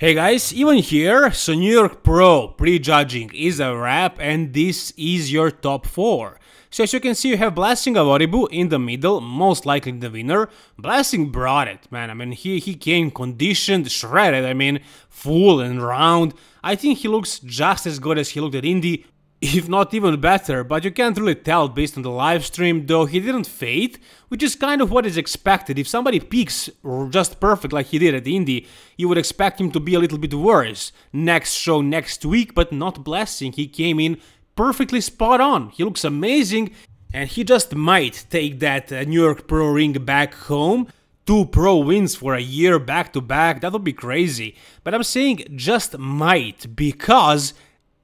Hey guys, Ivan here, so New York Pro prejudging is a wrap and this is your top 4. So as you can see you have Blessing Awodibu in the middle, most likely the winner. Blessing brought it, man, I mean he, he came conditioned, shredded, I mean full and round. I think he looks just as good as he looked at Indy, if not even better, but you can't really tell based on the live stream, though he didn't fade, which is kind of what is expected. If somebody peaks just perfect like he did at Indy, you would expect him to be a little bit worse next show next week, but not blessing. He came in perfectly spot on. He looks amazing, and he just might take that uh, New York Pro ring back home two pro wins for a year back to back, that would be crazy. But I'm saying just might because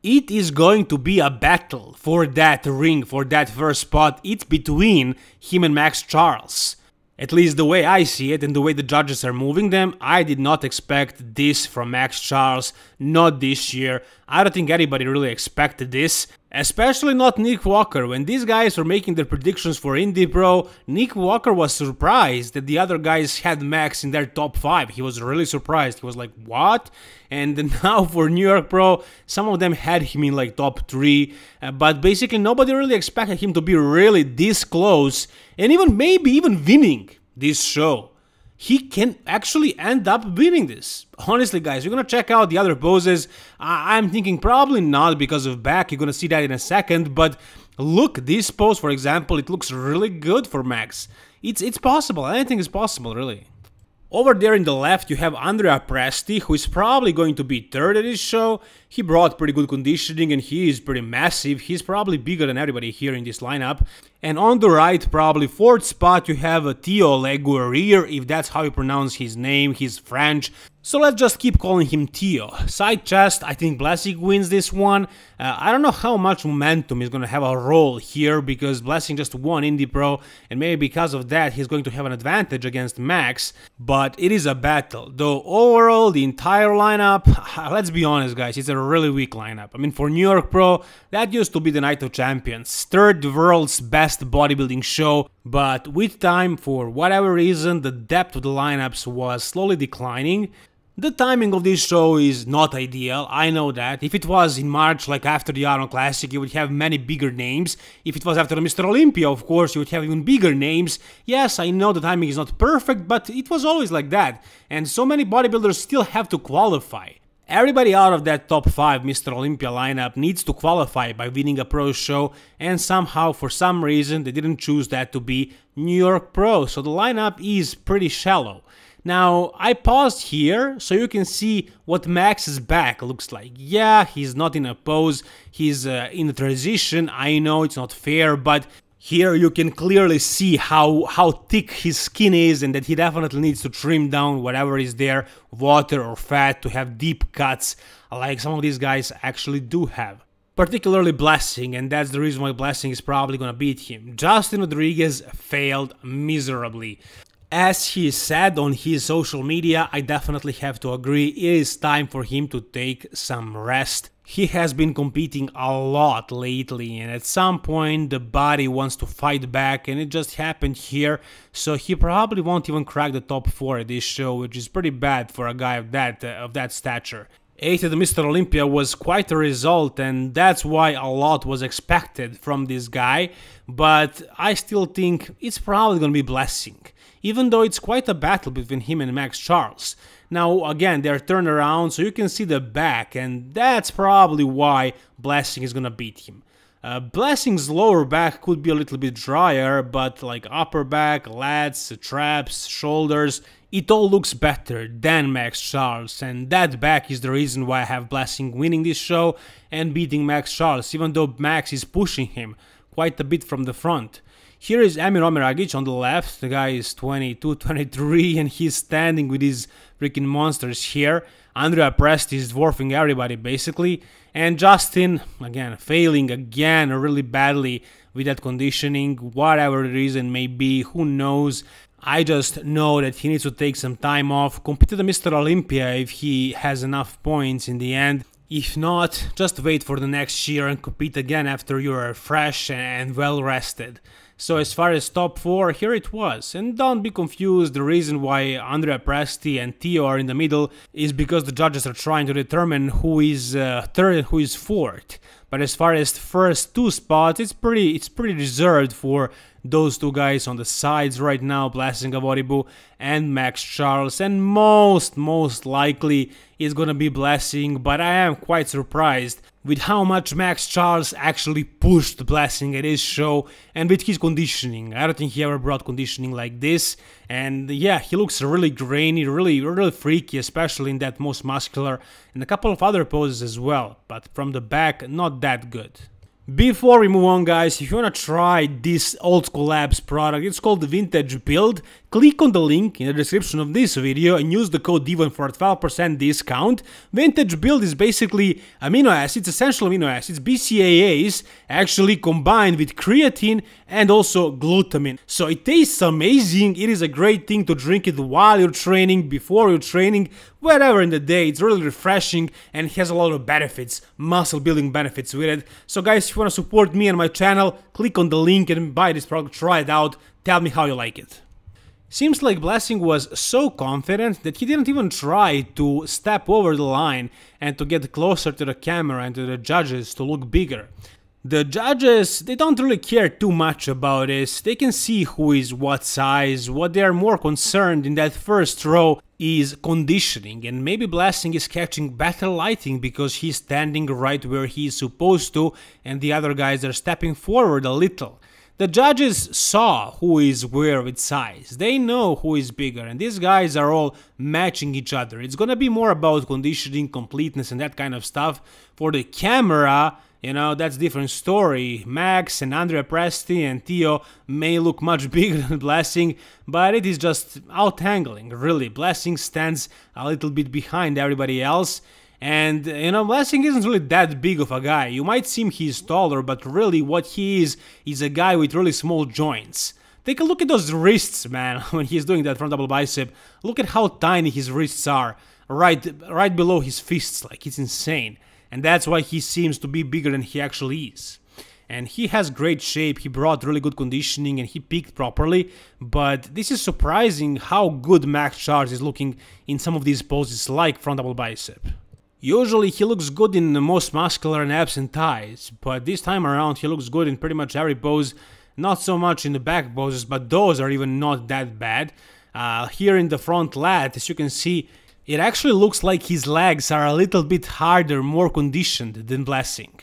it is going to be a battle for that ring, for that first spot. It's between him and Maxx Charles. At least the way I see it and the way the judges are moving them, I did not expect this from Maxx Charles, not this year. I don't think anybody really expected this. Especially not Nick Walker. When these guys were making their predictions for Indy Pro, Nick Walker was surprised that the other guys had Maxx in their top 5. He was really surprised. He was like, what? And now for New York Pro, some of them had him in like top 3. Uh, but basically nobody really expected him to be really this close and even maybe even winning this show he can actually end up winning this. Honestly, guys, you're gonna check out the other poses. I- am thinking probably not because of back, you're gonna see that in a second, but look, this pose, for example, it looks really good for Maxx. It's, it's possible, anything is possible, really. Over there in the left you have Andrea Presti, who is probably going to be third at this show. He brought pretty good conditioning and he is pretty massive. He's probably bigger than everybody here in this lineup. And on the right, probably fourth spot, you have Theo Leguerrier, if that's how you pronounce his name. He's French. So let's just keep calling him Tio. Side chest, I think Blessing wins this one. Uh, I don't know how much momentum is going to have a role here because Blessing just won Indy Pro and maybe because of that he's going to have an advantage against Maxx. But it is a battle. Though overall, the entire lineup, let's be honest guys, it's a really weak lineup. I mean for New York Pro, that used to be the Night of Champions. Third world's best bodybuilding show. But with time, for whatever reason, the depth of the lineups was slowly declining. The timing of this show is not ideal, I know that. If it was in March, like after the Arnold Classic, you would have many bigger names. If it was after Mr. Olympia, of course, you would have even bigger names. Yes, I know the timing is not perfect, but it was always like that. And so many bodybuilders still have to qualify. Everybody out of that top 5 Mr. Olympia lineup needs to qualify by winning a pro show, and somehow, for some reason, they didn't choose that to be New York Pro, so the lineup is pretty shallow. Now, I paused here so you can see what Maxx's back looks like. Yeah, he's not in a pose, he's uh, in a transition, I know it's not fair, but here you can clearly see how, how thick his skin is and that he definitely needs to trim down whatever is there, water or fat, to have deep cuts like some of these guys actually do have particularly Blessing, and that's the reason why Blessing is probably gonna beat him. Justin Rodriguez failed miserably. As he said on his social media, I definitely have to agree, it is time for him to take some rest. He has been competing a lot lately and at some point the body wants to fight back and it just happened here, so he probably won't even crack the top 4 at this show, which is pretty bad for a guy of that, uh, of that stature. 8th at Mr. Olympia was quite a result and that's why a lot was expected from this guy, but I still think it's probably gonna be blessing even though it's quite a battle between him and Maxx Charles. Now, again, they're turned around, so you can see the back, and that's probably why Blessing is gonna beat him. Uh, Blessing's lower back could be a little bit drier, but like upper back, lats, traps, shoulders, it all looks better than Maxx Charles, and that back is the reason why I have Blessing winning this show and beating Maxx Charles, even though Max is pushing him quite a bit from the front. Here is Amir Omeragic on the left. The guy is 22, 23, and he's standing with these freaking monsters here. Andrea Presti is dwarfing everybody basically. And Justin, again, failing again really badly with that conditioning, whatever the reason may be, who knows. I just know that he needs to take some time off, compete the Mr. Olympia if he has enough points in the end. If not, just wait for the next year and compete again after you are fresh and well rested. So as far as top 4, here it was. And don't be confused, the reason why Andrea Presti and Theo are in the middle is because the judges are trying to determine who is uh, third and who is fourth. But as far as first two spots, it's pretty it's pretty reserved for those two guys on the sides right now, Blessing Awodibu and Maxx Charles, and most, most likely is gonna be Blessing, but I am quite surprised with how much Maxx Charles actually pushed the Blessing at his show and with his conditioning. I don't think he ever brought conditioning like this, and yeah, he looks really grainy, really, really freaky, especially in that most muscular, and a couple of other poses as well, but from the back, not that good. Before we move on guys, if you wanna try this Old School Labs product, it's called the Vintage Build, click on the link in the description of this video and use the code IVAN for a 12% discount. Vintage Build is basically amino acids, essential amino acids, BCAAs, actually combined with creatine and also glutamine. So it tastes amazing, it is a great thing to drink it while you're training, before you're training, wherever in the day, it's really refreshing and has a lot of benefits, muscle building benefits with it. So guys, if you want to support me and my channel, click on the link and buy this product, try it out, tell me how you like it. Seems like Blessing was so confident that he didn't even try to step over the line and to get closer to the camera and to the judges to look bigger. The judges, they don't really care too much about this, they can see who is what size, what they are more concerned in that first row is conditioning and maybe Blessing is catching better lighting because he's standing right where he's supposed to and the other guys are stepping forward a little. The judges saw who is where with size. They know who is bigger, and these guys are all matching each other. It's gonna be more about conditioning, completeness, and that kind of stuff. For the camera, you know, that's different story. Maxx and Andrea Presti and Theo may look much bigger than Blessing, but it is just out-angling, really. Blessing stands a little bit behind everybody else, and, you know, Blessing isn't really that big of a guy. You might seem he's taller, but really what he is, is a guy with really small joints. Take a look at those wrists, man, when he's doing that front double bicep. Look at how tiny his wrists are, right, right below his fists, like it's insane. And that's why he seems to be bigger than he actually is. And he has great shape, he brought really good conditioning and he peaked properly, but this is surprising how good Maxx Charles is looking in some of these poses like front double bicep. Usually he looks good in the most muscular and absent thighs, but this time around he looks good in pretty much every pose, not so much in the back poses, but those are even not that bad. Uh, here in the front lat, as you can see, it actually looks like his legs are a little bit harder, more conditioned than Blessing.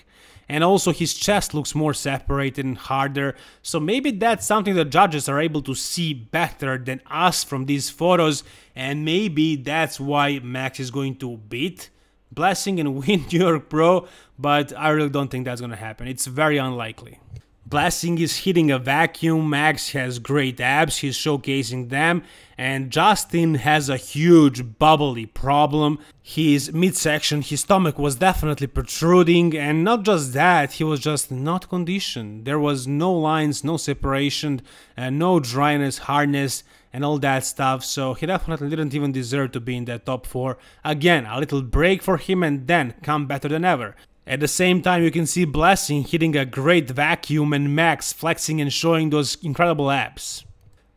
And also his chest looks more separated and harder, so maybe that's something the judges are able to see better than us from these photos, and maybe that's why Maxx is going to beat Blessing and win New York Pro, but I really don't think that's gonna happen. It's very unlikely. Blessing is hitting a vacuum, Maxx has great abs, he's showcasing them, and Justin has a huge bubbly problem. His midsection, his stomach was definitely protruding, and not just that, he was just not conditioned. There was no lines, no separation, and no dryness, hardness, and all that stuff, so he definitely didn't even deserve to be in that top 4. Again, a little break for him and then come better than ever. At the same time, you can see Blessing hitting a great vacuum and Maxx flexing and showing those incredible abs.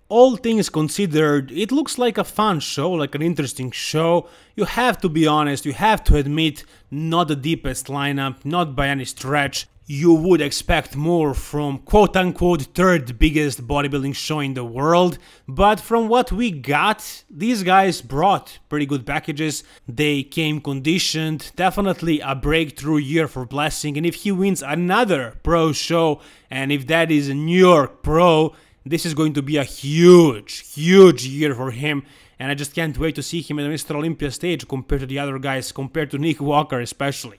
All things considered, it looks like a fun show, like an interesting show. You have to be honest, you have to admit, not the deepest lineup, not by any stretch you would expect more from quote unquote third biggest bodybuilding show in the world, but from what we got, these guys brought pretty good packages. They came conditioned, definitely a breakthrough year for Blessing, and if he wins another pro show, and if that is a New York Pro, this is going to be a huge, huge year for him. And I just can't wait to see him at the Mr. Olympia stage compared to the other guys, compared to Nick Walker especially.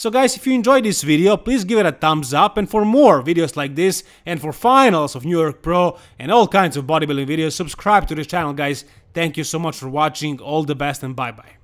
So guys, if you enjoyed this video, please give it a thumbs up and for more videos like this and for finals of New York Pro and all kinds of bodybuilding videos, subscribe to this channel guys. Thank you so much for watching, all the best and bye bye.